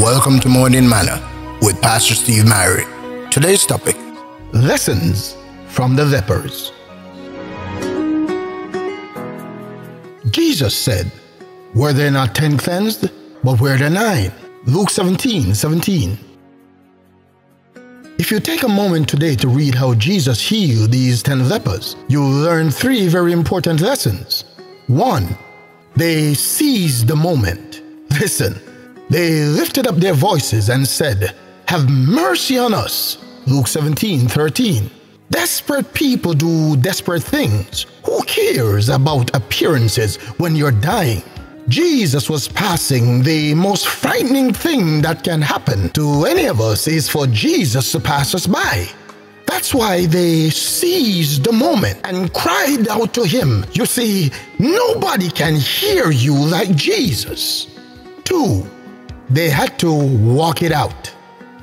Welcome to Morning Manna with Pastor Steve Myrie. Today's topic Lessons from the Lepers. Jesus said, Were there not ten cleansed? But were there nine? Luke 17 17. If you take a moment today to read how Jesus healed these ten lepers, you'll learn three very important lessons. One, they seized the moment. Listen, they lifted up their voices and said, Have mercy on us. Luke 17 13. Desperate people do desperate things. Who cares about appearances when you're dying? Jesus was passing. The most frightening thing that can happen to any of us is for Jesus to pass us by. That's why they seized the moment and cried out to him. You see, nobody can hear you like Jesus. Two, they had to walk it out.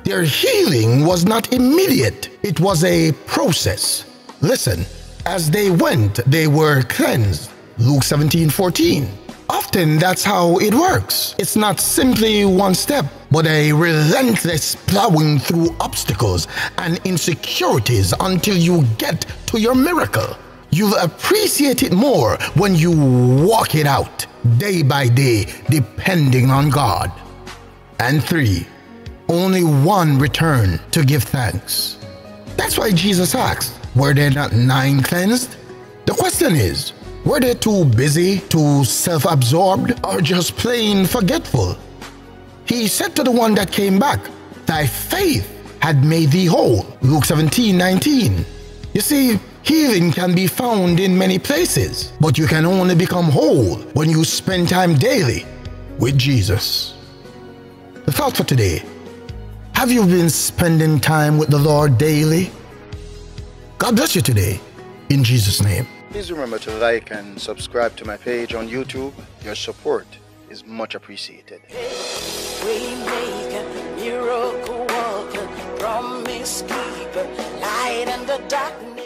Their healing was not immediate, it was a process. Listen, as they went, they were cleansed. Luke 17 14. Often that's how it works. It's not simply one step, but a relentless plowing through obstacles and insecurities until you get to your miracle. You'll appreciate it more when you walk it out day by day, depending on God. And three, only one return to give thanks. That's why Jesus asked, Were there not nine cleansed? The question is, were they too busy, too self absorbed, or just plain forgetful? He said to the one that came back, Thy faith had made thee whole. Luke 17 19. You see, healing can be found in many places, but you can only become whole when you spend time daily with Jesus. The thought for today Have you been spending time with the Lord daily? God bless you today, in Jesus' name. Please remember to like and subscribe to my page on YouTube. Your support is much appreciated. Waymaker, miracle worker, promise keeper, light in the darkness.